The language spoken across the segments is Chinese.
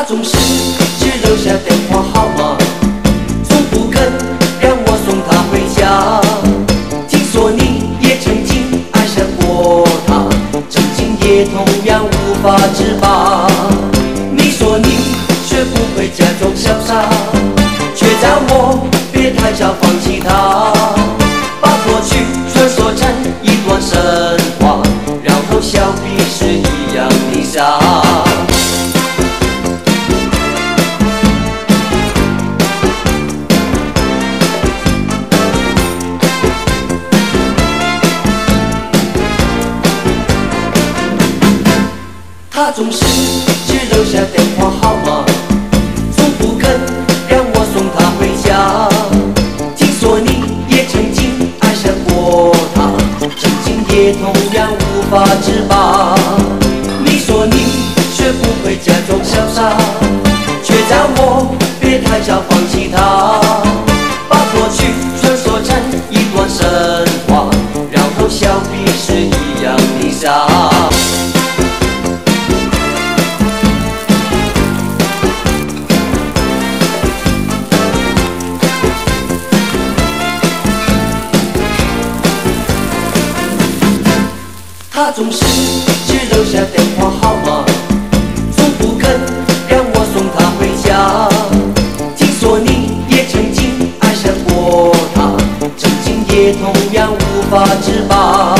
他总是只留下电话号码，从不肯让我送她回家。听说你也曾经爱上过他，曾经也同样无法自拔。你说你学不会假装潇洒，却叫我别太早放弃他，把过去传说成他总是只留下电话号码，从不肯让我送她回家。听说你也曾经爱上过他，曾经也同样无法自拔。你说你学不会假装潇洒，却叫我别太早放弃他，把过去传说成一段神话，然后笑彼此一样的傻。他总是只留下电话号码，从不肯让我送她回家。听说你也曾经爱上过他，曾经也同样无法自拔。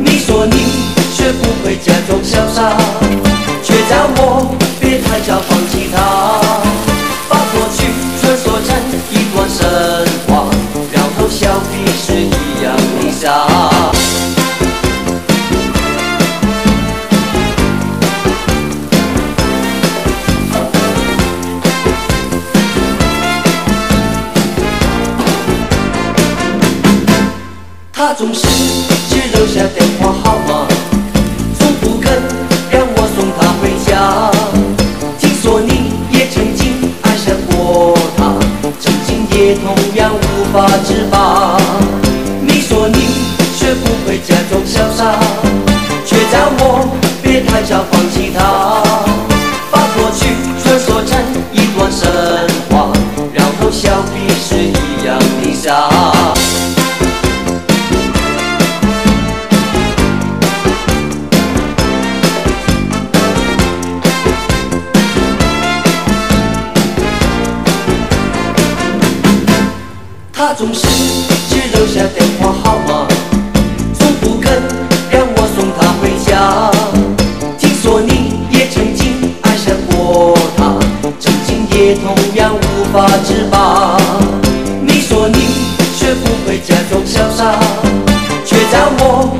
你说你学不会假装潇洒，却叫我别太早放弃他，把过去传说成一段神话，然后笑彼此一样的傻。他总是只留下电话号码，从不肯让我送她回家。听说你也曾经爱上过他，曾经也同样无法自拔。你说你学不会假装潇洒，却叫我别太早放弃他总是只留下电话号码，从不肯让我送她回家。听说你也曾经爱上过他，曾经也同样无法自拔。你说你学不会假装潇洒。却叫我